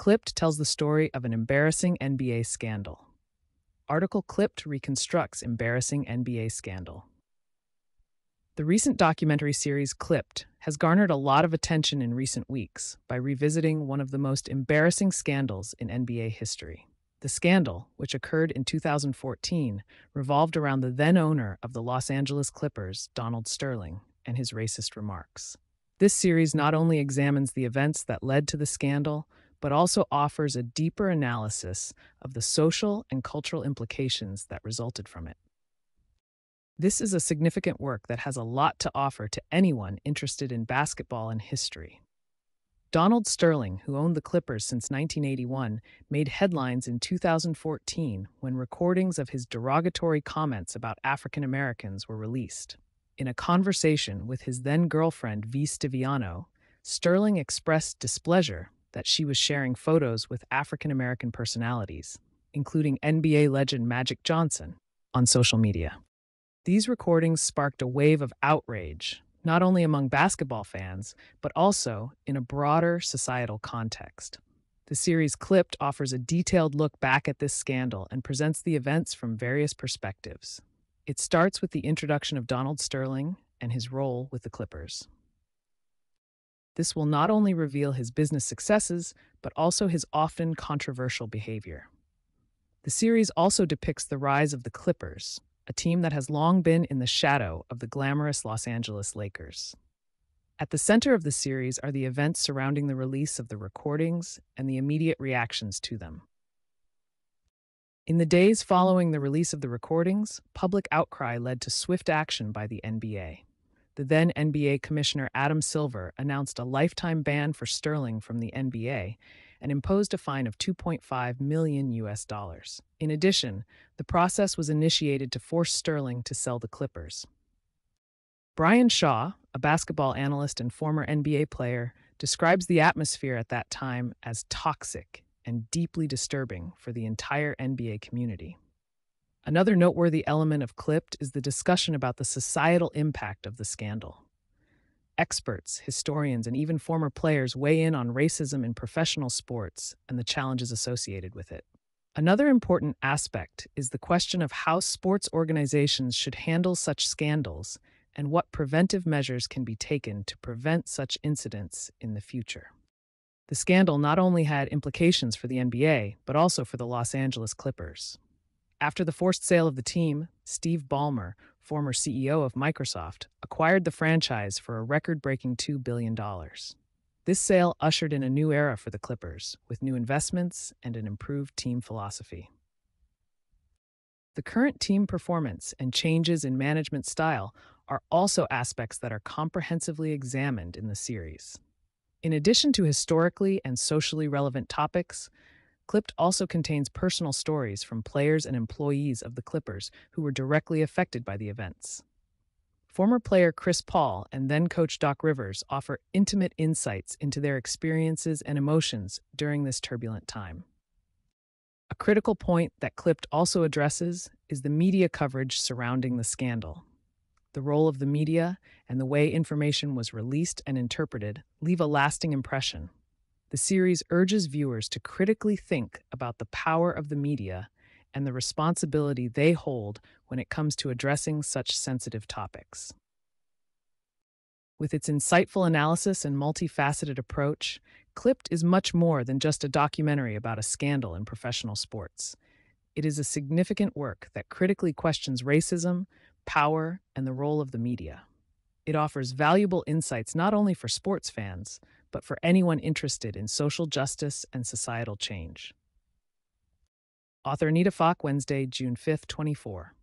Clipped tells the story of an embarrassing NBA scandal. Article Clipped reconstructs embarrassing NBA scandal. The recent documentary series Clipped has garnered a lot of attention in recent weeks by revisiting one of the most embarrassing scandals in NBA history. The scandal, which occurred in 2014, revolved around the then owner of the Los Angeles Clippers, Donald Sterling, and his racist remarks. This series not only examines the events that led to the scandal, but also offers a deeper analysis of the social and cultural implications that resulted from it. This is a significant work that has a lot to offer to anyone interested in basketball and history. Donald Sterling, who owned the Clippers since 1981, made headlines in 2014 when recordings of his derogatory comments about African Americans were released. In a conversation with his then girlfriend, V. Stiviano, Sterling expressed displeasure that she was sharing photos with African American personalities, including NBA legend Magic Johnson, on social media. These recordings sparked a wave of outrage not only among basketball fans, but also in a broader societal context. The series Clipped offers a detailed look back at this scandal and presents the events from various perspectives. It starts with the introduction of Donald Sterling and his role with the Clippers. This will not only reveal his business successes, but also his often controversial behavior. The series also depicts the rise of the Clippers, a team that has long been in the shadow of the glamorous Los Angeles Lakers. At the center of the series are the events surrounding the release of the recordings and the immediate reactions to them. In the days following the release of the recordings, public outcry led to swift action by the NBA. The then NBA Commissioner Adam Silver announced a lifetime ban for Sterling from the NBA and imposed a fine of 2.5 million US dollars. In addition, the process was initiated to force Sterling to sell the Clippers. Brian Shaw, a basketball analyst and former NBA player, describes the atmosphere at that time as toxic and deeply disturbing for the entire NBA community. Another noteworthy element of Clipped is the discussion about the societal impact of the scandal. Experts, historians, and even former players weigh in on racism in professional sports and the challenges associated with it. Another important aspect is the question of how sports organizations should handle such scandals and what preventive measures can be taken to prevent such incidents in the future. The scandal not only had implications for the NBA, but also for the Los Angeles Clippers. After the forced sale of the team, Steve Ballmer, former CEO of Microsoft, acquired the franchise for a record breaking $2 billion. This sale ushered in a new era for the Clippers, with new investments and an improved team philosophy. The current team performance and changes in management style are also aspects that are comprehensively examined in the series. In addition to historically and socially relevant topics, Clipped also contains personal stories from players and employees of the Clippers who were directly affected by the events. Former player Chris Paul and then coach Doc Rivers offer intimate insights into their experiences and emotions during this turbulent time. A critical point that Clipped also addresses is the media coverage surrounding the scandal. The role of the media and the way information was released and interpreted leave a lasting impression the series urges viewers to critically think about the power of the media and the responsibility they hold when it comes to addressing such sensitive topics. With its insightful analysis and multifaceted approach, Clipped is much more than just a documentary about a scandal in professional sports. It is a significant work that critically questions racism, power, and the role of the media. It offers valuable insights not only for sports fans, but for anyone interested in social justice and societal change. Author Anita Falk, Wednesday, June 5th, 24.